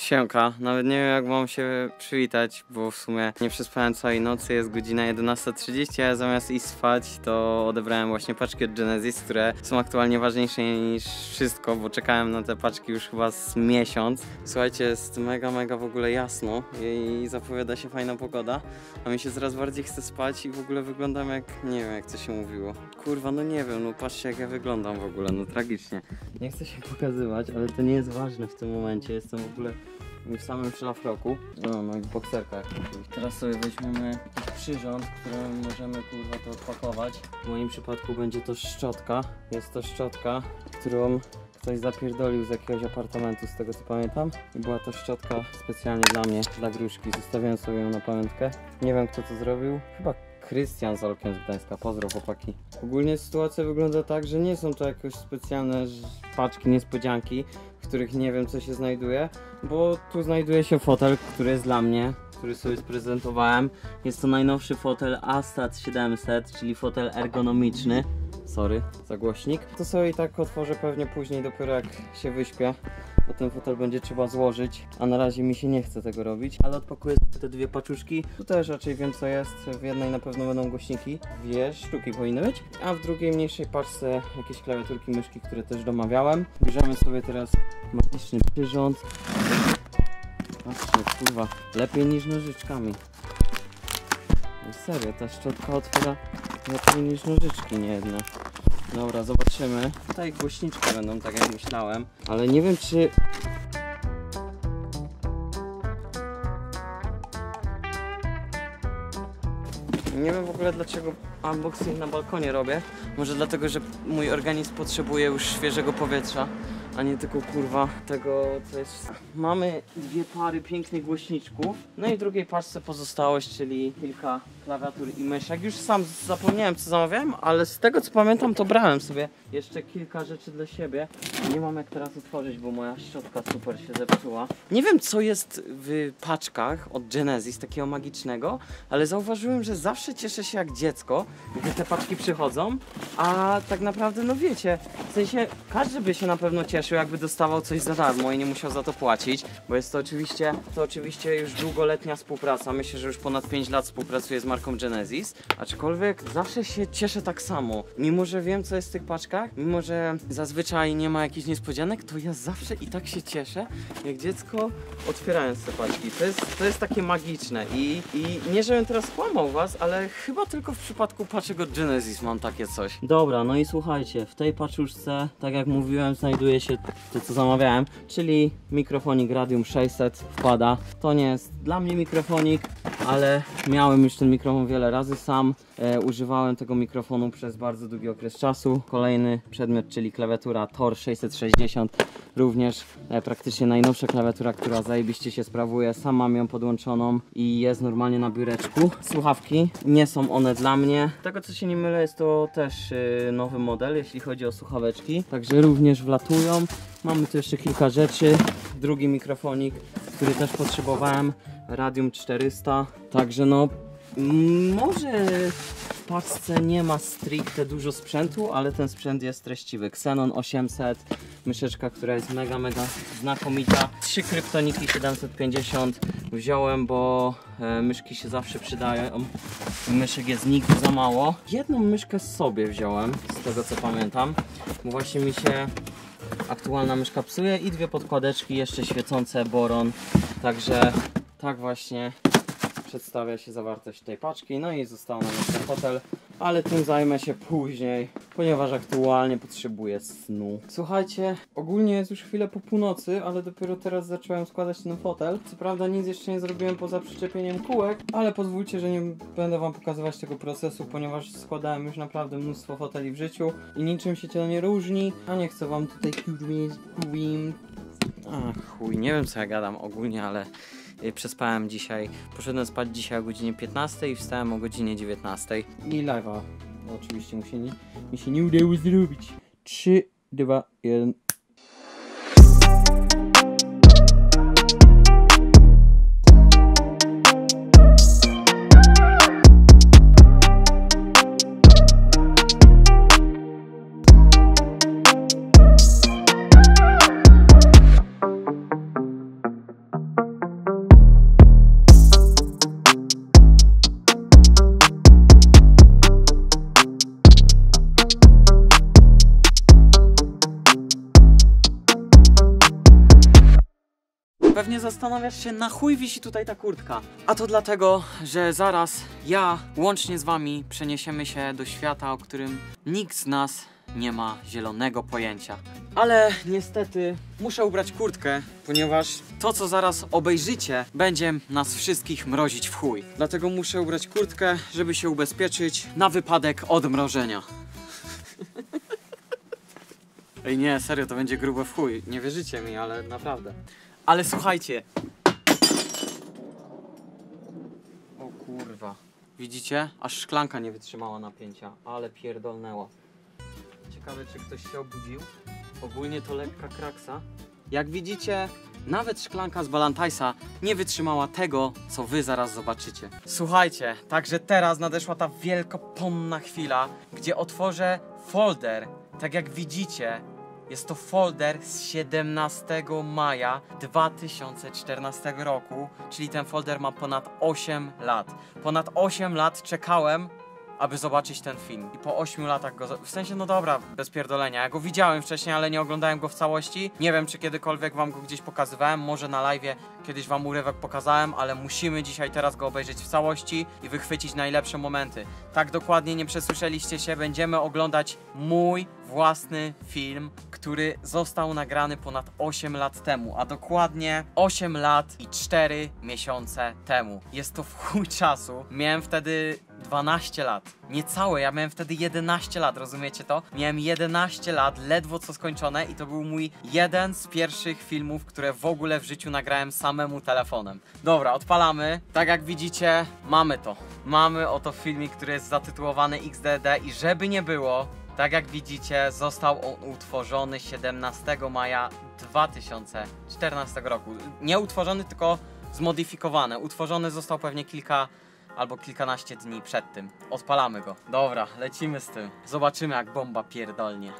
Siemka, nawet nie wiem jak mam się przywitać, bo w sumie nie przespałem całej nocy, jest godzina 11.30, a zamiast iść spać, to odebrałem właśnie paczki od Genesis, które są aktualnie ważniejsze niż wszystko, bo czekałem na te paczki już chyba z miesiąc. Słuchajcie, jest mega, mega w ogóle jasno i zapowiada się fajna pogoda, a mi się coraz bardziej chce spać i w ogóle wyglądam jak, nie wiem jak to się mówiło. Kurwa, no nie wiem, no patrzcie jak ja wyglądam w ogóle, no tragicznie. Nie chcę się pokazywać, ale to nie jest ważne w tym momencie, jestem w ogóle w samym szlafroku. No, no i w bokserkach. Teraz sobie weźmiemy jakiś przyrząd, którym możemy kurwa to odpakować. W moim przypadku będzie to szczotka. Jest to szczotka, którą ktoś zapierdolił z jakiegoś apartamentu, z tego co pamiętam. I była to szczotka specjalnie dla mnie, dla gruszki. Zostawiłem sobie ją na pamiątkę. Nie wiem kto to zrobił. Chyba Krystian z Olkiem z Gdańska. Pozdro chłopaki. Ogólnie sytuacja wygląda tak, że nie są to jakoś specjalne paczki, niespodzianki, w których nie wiem co się znajduje, bo tu znajduje się fotel, który jest dla mnie, który sobie sprezentowałem. Jest to najnowszy fotel Astat 700, czyli fotel ergonomiczny. Sorry za głośnik. To sobie i tak otworzę pewnie później, dopiero jak się wyśpię. Bo ten fotel będzie trzeba złożyć, a na razie mi się nie chce tego robić. Ale odpakuję te dwie paczuszki. Tu też raczej wiem co jest. W jednej na pewno będą głośniki. Dwie sztuki powinny być. A w drugiej mniejszej paczce jakieś klawiaturki, myszki, które też domawiałem. Bierzemy sobie teraz magiczny przyrząd. Patrzcie, kurwa, lepiej niż nożyczkami. No serio, ta szczotka otwiera lepiej niż nożyczki niejedne. Dobra, zobaczymy. Tutaj głośniczki będą, tak jak myślałem, ale nie wiem czy... Nie wiem w ogóle dlaczego unboxing na balkonie robię. Może dlatego, że mój organizm potrzebuje już świeżego powietrza, a nie tylko kurwa tego, co jest. Mamy dwie pary pięknych głośniczków. No i w drugiej paczce pozostałość, czyli kilka klawiatur i myszek. Już sam zapomniałem, co zamawiałem, ale z tego co pamiętam, to brałem sobie jeszcze kilka rzeczy dla siebie. Nie mam jak teraz otworzyć, bo moja szczotka super się zepsuła. Nie wiem, co jest w paczkach od Genesis, takiego magicznego, ale zauważyłem, że zawsze cieszę się jak dziecko, gdy te paczki przychodzą, a tak naprawdę, no wiecie, w sensie każdy by się na pewno cieszył, jakby dostawał coś za darmo i nie musiał za to płacić, bo jest to oczywiście, to oczywiście już długoletnia współpraca. Myślę, że już ponad 5 lat współpracuję z marką Genesis, aczkolwiek zawsze się cieszę tak samo. Mimo, że wiem, co jest w tych paczkach, mimo, że zazwyczaj nie ma jakichś niespodzianek, to ja zawsze i tak się cieszę, jak dziecko otwierając te paczki. To jest, to jest takie magiczne i, i nie, żebym teraz kłamał was, ale chyba tylko w przypadku paczek od Genesis mam takie coś. Dobra, no i słuchajcie, w tej paczuszce, tak jak mówiłem, znajduje się to, co zamawiałem, czyli mikrofonik Radium 600 wpada. To nie jest dla mnie mikrofonik, ale miałem już ten mikrofon wiele razy sam. E, używałem tego mikrofonu przez bardzo długi okres czasu. Kolejny przedmiot, czyli klawiatura Tor 660. Również e, praktycznie najnowsza klawiatura, która zajebiście się sprawuje. Sam mam ją podłączoną i jest normalnie na biureczku. Słuchawki nie są one dla mnie. Tego co się nie mylę, jest to też e, nowy model, jeśli chodzi o słuchaweczki. Także również wlatują. Mamy tu jeszcze kilka rzeczy. Drugi mikrofonik, który też potrzebowałem. Radium 400. Także no Może w paczce nie ma stricte dużo sprzętu, ale ten sprzęt jest treściwy. Xenon 800, myszeczka, która jest mega, mega znakomita. Trzy kryptoniki 750 wziąłem, bo e, myszki się zawsze przydają. Myszek jest nigdy za mało. Jedną myszkę sobie wziąłem, z tego co pamiętam, bo właśnie mi się aktualna myszka psuje i dwie podkładeczki jeszcze świecące boron. Także tak właśnie przedstawia się zawartość tej paczki. No i został nam jeszcze hotel, ale tym zajmę się później, ponieważ aktualnie potrzebuję snu. Słuchajcie, ogólnie jest już chwilę po północy, ale dopiero teraz zacząłem składać ten fotel. Co prawda nic jeszcze nie zrobiłem poza przyczepieniem kółek, ale pozwólcie, że nie będę wam pokazywać tego procesu, ponieważ składałem już naprawdę mnóstwo foteli w życiu i niczym się to nie różni, a nie chcę wam tutaj kurwim. Ach, chuj, nie wiem co ja gadam ogólnie, ale przespałem dzisiaj. Poszedłem spać dzisiaj o godzinie 15 i wstałem o godzinie 19. I live'a oczywiście nie, mi się nie udało zrobić. 3, 2, 1. zastanawiasz się, na chuj wisi tutaj ta kurtka. A to dlatego, że zaraz ja, łącznie z wami, przeniesiemy się do świata, o którym nikt z nas nie ma zielonego pojęcia. Ale niestety muszę ubrać kurtkę, ponieważ to, co zaraz obejrzycie, będzie nas wszystkich mrozić w chuj. Dlatego muszę ubrać kurtkę, żeby się ubezpieczyć na wypadek odmrożenia. Ej nie, serio, to będzie grube w chuj. Nie wierzycie mi, ale naprawdę. Ale słuchajcie. O kurwa. Widzicie? Aż szklanka nie wytrzymała napięcia, ale pierdolnęła. Ciekawe, czy ktoś się obudził. Ogólnie to lekka kraksa. Jak widzicie, nawet szklanka z Balantajsa nie wytrzymała tego, co wy zaraz zobaczycie. Słuchajcie, także teraz nadeszła ta wielkopomna chwila, gdzie otworzę folder. Tak jak widzicie, jest to folder z 17 maja 2014 roku, czyli ten folder ma ponad 8 lat. Ponad 8 lat czekałem, aby zobaczyć ten film. I po 8 latach go. W sensie, no dobra, bez pierdolenia. Ja go widziałem wcześniej, ale nie oglądałem go w całości. Nie wiem, czy kiedykolwiek wam go gdzieś pokazywałem. Może na live kiedyś wam urywek pokazałem, ale musimy dzisiaj teraz go obejrzeć w całości i wychwycić najlepsze momenty. Tak dokładnie nie przesłyszeliście się, będziemy oglądać mój własny film, który został nagrany ponad 8 lat temu, a dokładnie 8 lat i 4 miesiące temu. Jest to w chuj czasu. Miałem wtedy 12 lat. Niecałe, ja miałem wtedy 11 lat, rozumiecie to? Miałem 11 lat, ledwo co skończone i to był mój jeden z pierwszych filmów, które w ogóle w życiu nagrałem samemu telefonem. Dobra, odpalamy. Tak jak widzicie, mamy to. Mamy oto filmik, który jest zatytułowany XDD i żeby nie było, tak jak widzicie, został on utworzony 17 maja 2014 roku. Nie utworzony, tylko zmodyfikowany. Utworzony został pewnie kilka albo kilkanaście dni przed tym. Odpalamy go. Dobra, lecimy z tym. Zobaczymy jak bomba pierdolnie.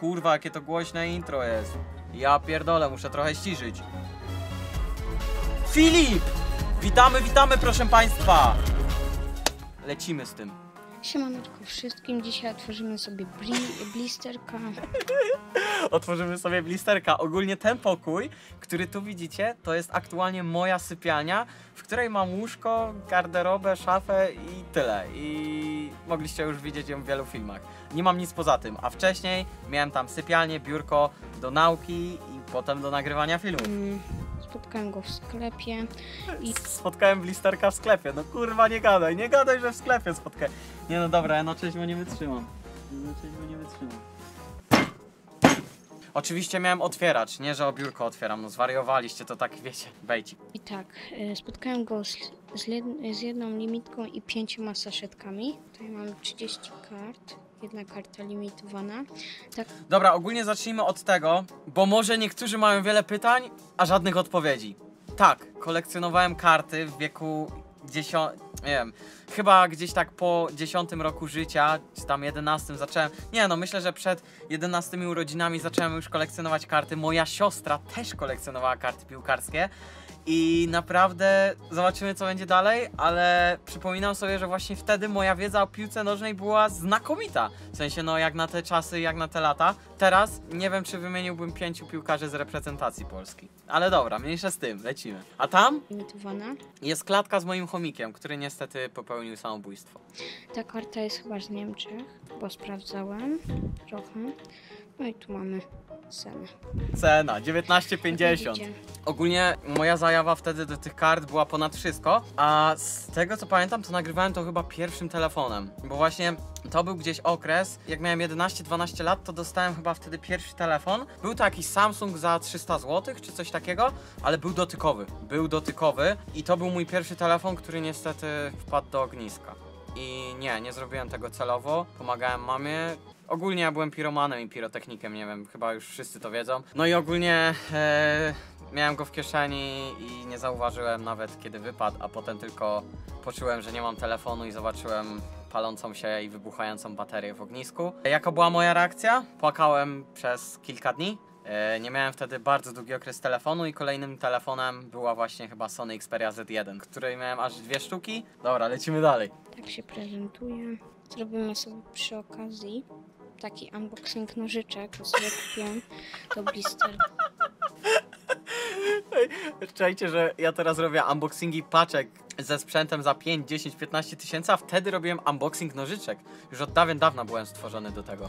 Kurwa, jakie to głośne intro jest. Ja pierdolę, muszę trochę ściszyć. Filip! Witamy, witamy proszę państwa! Lecimy z tym. Siemaneczko wszystkim, dzisiaj otworzymy sobie bli- blisterka. Otworzymy sobie blisterka. Ogólnie ten pokój, który tu widzicie, to jest aktualnie moja sypialnia, w której mam łóżko, garderobę, szafę i tyle. I mogliście już widzieć ją w wielu filmach. Nie mam nic poza tym, a wcześniej miałem tam sypialnię, biurko do nauki i potem do nagrywania filmów. Mm, Spotkałem go w sklepie i Spotkałem blisterka w sklepie. No kurwa, nie gadaj, nie gadaj, że w sklepie spotkałem. Nie no dobra, ja na trzeźwo nie wytrzymam. Na trzeźwo nie wytrzymam. Oczywiście miałem otwieracz, nie że o biurko otwieram, no zwariowaliście, to tak wiecie, bejcik. I tak, e, spotkałem go z, z jedną limitką i pięcioma saszetkami. Tutaj mam 30 kart, jedna karta limitowana. Tak, Dobra, ogólnie zacznijmy od tego, bo może niektórzy mają wiele pytań, a żadnych odpowiedzi. Tak, kolekcjonowałem karty w wieku 10, nie wiem, chyba gdzieś tak po 10 roku życia, czy tam 11 zacząłem, nie no, myślę, że przed 11 urodzinami zacząłem już kolekcjonować karty. Moja siostra też kolekcjonowała karty piłkarskie. I naprawdę zobaczymy, co będzie dalej, ale przypominam sobie, że właśnie wtedy moja wiedza o piłce nożnej była znakomita. W sensie, no, jak na te czasy, jak na te lata. Teraz nie wiem, czy wymieniłbym pięciu piłkarzy z reprezentacji Polski. Ale dobra, mniejsza z tym, lecimy. A tam limitowana. jest klatka z moim chomikiem, który niestety popełnił samobójstwo. Ta karta jest chyba z Niemczech, bo sprawdzałem trochę. No i tu mamy cenę. Cena 19,50. Widzicie? Ogólnie moja zajawa wtedy do tych kart była ponad wszystko, a z tego co pamiętam, to nagrywałem to chyba pierwszym telefonem, bo właśnie to był gdzieś okres, jak miałem 11-12 lat, to dostałem chyba wtedy pierwszy telefon. Był to jakiś Samsung za 300 zł czy coś takiego, ale był dotykowy. Był dotykowy i to był mój pierwszy telefon, który niestety wpadł do ogniska. I nie, nie zrobiłem tego celowo, pomagałem mamie. Ogólnie ja byłem piromanem i pirotechnikiem, nie wiem, chyba już wszyscy to wiedzą. No i ogólnie e, miałem go w kieszeni i nie zauważyłem nawet kiedy wypadł, a potem tylko poczułem, że nie mam telefonu i zobaczyłem palącą się i wybuchającą baterię w ognisku. Jaka była moja reakcja? Płakałem przez kilka dni. E, Nie miałem wtedy bardzo długi okres telefonu i kolejnym telefonem była właśnie chyba Sony Xperia Z1, której miałem aż dwie sztuki. Dobra, lecimy dalej. Tak się prezentuje. Zrobimy sobie przy okazji taki unboxing nożyczek, sobie kupiłem to blister. Czajcie, że ja teraz robię unboxingi paczek ze sprzętem za 5, 10, 15 tysięcy, a wtedy robiłem unboxing nożyczek. Już od dawien dawna byłem stworzony do tego.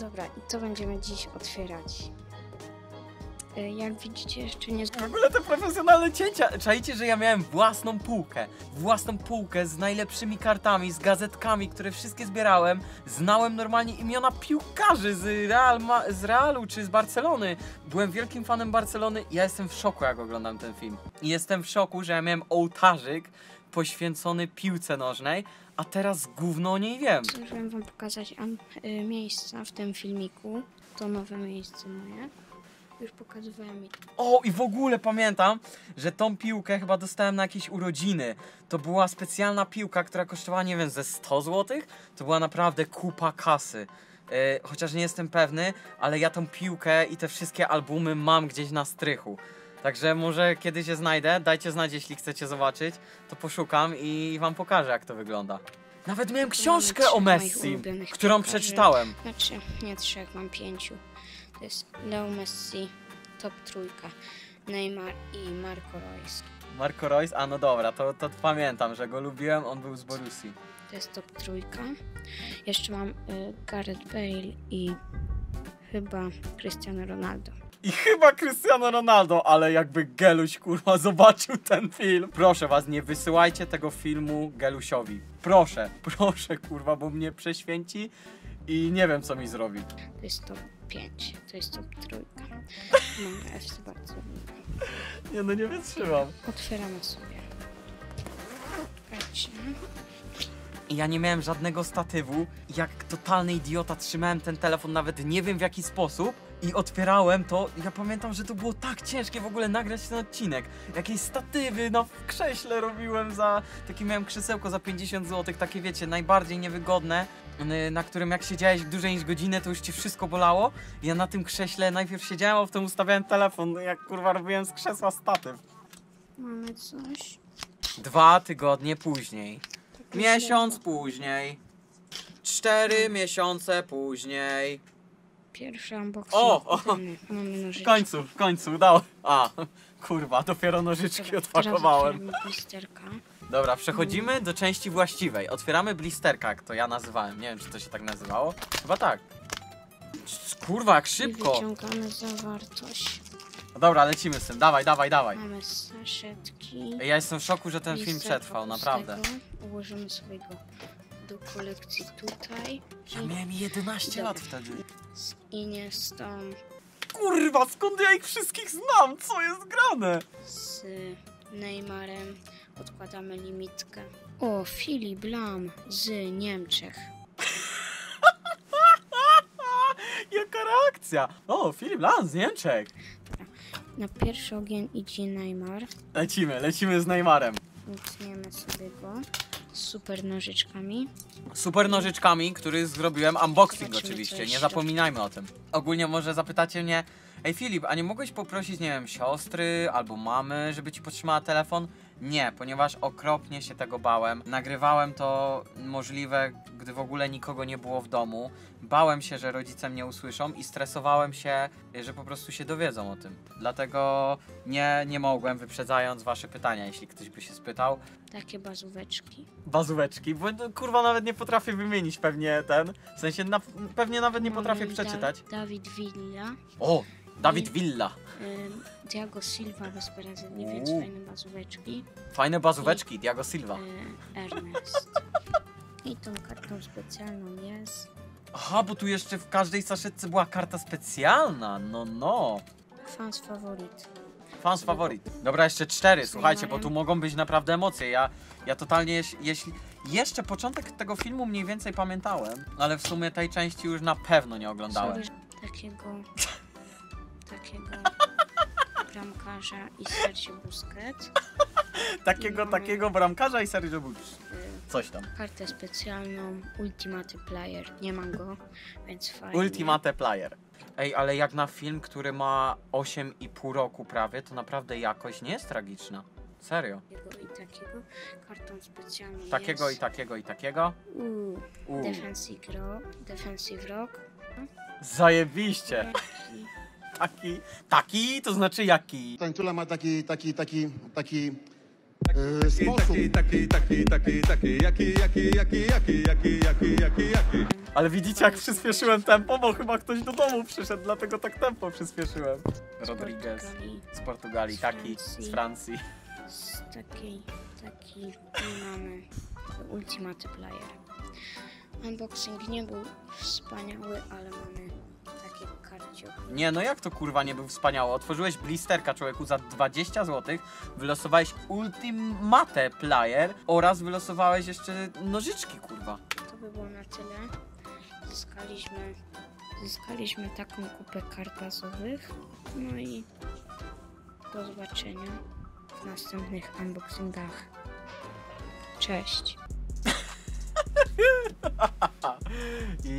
Dobra, i to będziemy dziś otwierać. Y, Jak widzicie, jeszcze nie W ogóle te profesjonalne cięcia. Czajcie, że ja miałem własną półkę. Własną półkę z najlepszymi kartami, z gazetkami, które wszystkie zbierałem. Znałem normalnie imiona piłkarzy z, Real Ma- z Realu czy z Barcelony. Byłem wielkim fanem Barcelony ja jestem w szoku, jak oglądam ten film. I jestem w szoku, że ja miałem ołtarzyk poświęcony piłce nożnej, a teraz gówno o niej wiem. Zdążyłem wam pokazać y, miejsca w tym filmiku. To nowe miejsce moje. Już pokazywałem mi. O, i w ogóle pamiętam, że tą piłkę chyba dostałem na jakieś urodziny. To była specjalna piłka, która kosztowała, nie wiem, ze 100 zł. To była naprawdę kupa kasy. E, chociaż nie jestem pewny, ale ja tą piłkę i te wszystkie albumy mam gdzieś na strychu. Także może kiedyś je znajdę, dajcie znać, jeśli chcecie zobaczyć, to poszukam i wam pokażę, jak to wygląda. Nawet miałem książkę o Messi, którą przeczytałem. Znaczy, nie trzech, mam pięciu. To jest Leo Messi, top trójka, Neymar i Marco Reus. Marco Reus, a no dobra, to, to pamiętam, że go lubiłem, on był z Borussii. To jest top trójka. Jeszcze mam y, Gareth Bale i chyba Cristiano Ronaldo. I chyba Cristiano Ronaldo, ale jakby Geluś kurwa zobaczył ten film. Proszę was, nie wysyłajcie tego filmu Gelusiowi. Proszę, proszę kurwa, bo mnie prześwięci i nie wiem co mi zrobi. To jest top 5. To jest top trójka. Mam FC Barcelona. Nie no, nie wytrzymam. Otwieramy sobie. I ja nie miałem żadnego statywu. Jak totalny idiota trzymałem ten telefon nawet nie wiem w jaki sposób. I otwierałem to, ja pamiętam, że to było tak ciężkie w ogóle nagrać ten odcinek. Jakieś statywy na w krześle robiłem za... Takie miałem krzesełko za 50 zł, takie wiecie, najbardziej niewygodne, y, na którym jak siedziałeś dłużej niż godzinę, to już ci wszystko bolało. Ja na tym krześle najpierw siedziałem, a potem ustawiałem telefon, jak kurwa robiłem z krzesła statyw. Mamy coś. Dwa tygodnie później. Miesiąc później. Cztery miesiące później. Pierwszy unboxing. O, o. Mamy W nożyczki. końcu, w końcu udało. A, kurwa, dopiero nożyczki Dobra, odpakowałem. Teraz otwieramy blisterka. Dobra, przechodzimy do części właściwej. Otwieramy blisterka, jak to ja nazywałem. Nie wiem, czy to się tak nazywało. Chyba tak. Kurwa, jak I szybko. wyciągamy zawartość. No Dobra, lecimy z tym. Dawaj, dawaj, dawaj. Mamy saszetki. Ja jestem w szoku, że ten film blisterka przetrwał, pustego. naprawdę. Ułożymy sobie go do kolekcji tutaj. Ja miałem 11 lat wtedy. Z Iniestą, Kurwa, skąd ja ich wszystkich znam? Co jest grane? z Neymarem. Odkładamy limitkę. O, Filip Lam z Niemczech. Jaka reakcja? O, Filip Lan z Niemczech. Na pierwszy ogień idzie Neymar. Lecimy, lecimy z Neymarem. Utniemy sobie go super nożyczkami. Super nożyczkami, który zrobiłem unboxing Zobaczymy, oczywiście, nie zapominajmy o tym. Ogólnie może zapytacie mnie, ej Filip, a nie mogłeś poprosić, nie wiem, siostry albo mamy, żeby ci podtrzymała telefon? Nie, ponieważ okropnie się tego bałem. Nagrywałem to możliwe, gdy w ogóle nikogo nie było w domu. Bałem się, że rodzice mnie usłyszą i stresowałem się, że po prostu się dowiedzą o tym. Dlatego nie, nie mogłem, wyprzedzając wasze pytania, jeśli ktoś by się spytał. Takie bazóweczki. Bazóweczki, bo kurwa nawet nie potrafię wymienić pewnie ten, w sensie na, pewnie nawet nie potrafię Mamy przeczytać. Da Dawid Villa. O, Dawid I- Villa. y, Diago Silva bez Brazylii, więc fajne bazóweczki. Fajne bazóweczki, Diago Silva. Y, Ernest. I tą kartą specjalną jest Aha, bo tu jeszcze w każdej saszetce była karta specjalna, no no. fans faworyt. Fans faworit. Dobra, jeszcze cztery, słuchajcie, bo tu mogą być naprawdę emocje. Ja, ja totalnie, jeś- jeśli... Jeszcze początek tego filmu mniej więcej pamiętałem, ale w sumie tej części już na pewno nie oglądałem. Sobie takiego takiego bramkarza i Sergio Busquets. Takiego, mamy- takiego bramkarza i Sergio Busquets. Coś tam. kartę specjalną Ultimate Player. Nie mam go, więc fajnie. Ultimate Player. Ej, ale jak na film, który ma 8,5 roku prawie, to naprawdę jakość nie jest tragiczna. Serio? takiego i takiego. Karton specjalny Takiego i jest. takiego i takiego? Uuu. Defensive Rock. Defensive Rock. Zajebiście. Taki, taki, to znaczy jaki? Tańcula ma taki, taki, taki, taki e, sposób. taki, taki, taki, taki, taki, jaki, jaki, jaki, jaki, jaki, jaki, jaki, jaki. Ale widzicie jak przyspieszyłem tempo, bo chyba ktoś do domu przyszedł, dlatego tak tempo przyspieszyłem. Rodriguez z Portugalii, taki z Francji. Z takiej, taki i mamy Ultimate Player. Unboxing nie był wspaniały, ale mamy takie karciochy. Nie, no jak to kurwa nie był wspaniały? Otworzyłeś blisterka człowieku za 20 zł, wylosowałeś Ultimate Player oraz wylosowałeś jeszcze nożyczki kurwa. To by było na tyle. Zyskaliśmy, zyskaliśmy taką kupę kart bazowych. No i do zobaczenia w następnych unboxingach. Cześć!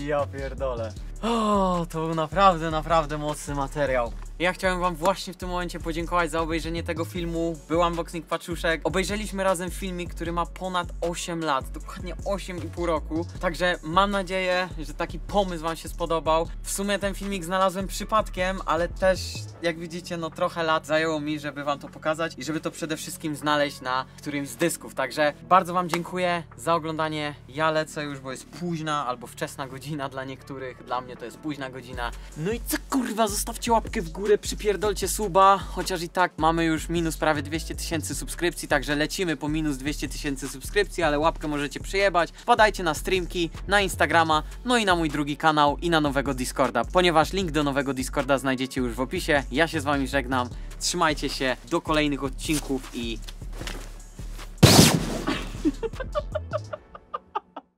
Ja pierdolę. O, to był naprawdę, naprawdę mocny materiał. Ja chciałem wam właśnie w tym momencie podziękować za obejrzenie tego filmu. Był unboxing paczuszek. Obejrzeliśmy razem filmik, który ma ponad 8 lat, dokładnie 8,5 roku. Także mam nadzieję, że taki pomysł wam się spodobał. W sumie ten filmik znalazłem przypadkiem, ale też jak widzicie, no trochę lat zajęło mi, żeby wam to pokazać i żeby to przede wszystkim znaleźć na którymś z dysków. Także bardzo wam dziękuję za oglądanie. Ja lecę już, bo jest późna albo wczesna godzina dla niektórych. Dla mnie to jest późna godzina. No i co kurwa, zostawcie łapkę w górę, przypierdolcie suba, chociaż i tak mamy już minus prawie 200 tysięcy subskrypcji, także lecimy po minus 200 tysięcy subskrypcji, ale łapkę możecie przyjebać. Podajcie na streamki, na Instagrama, no i na mój drugi kanał i na nowego Discorda, ponieważ link do nowego Discorda znajdziecie już w opisie. Ja się z wami żegnam, trzymajcie się, do kolejnych odcinków i...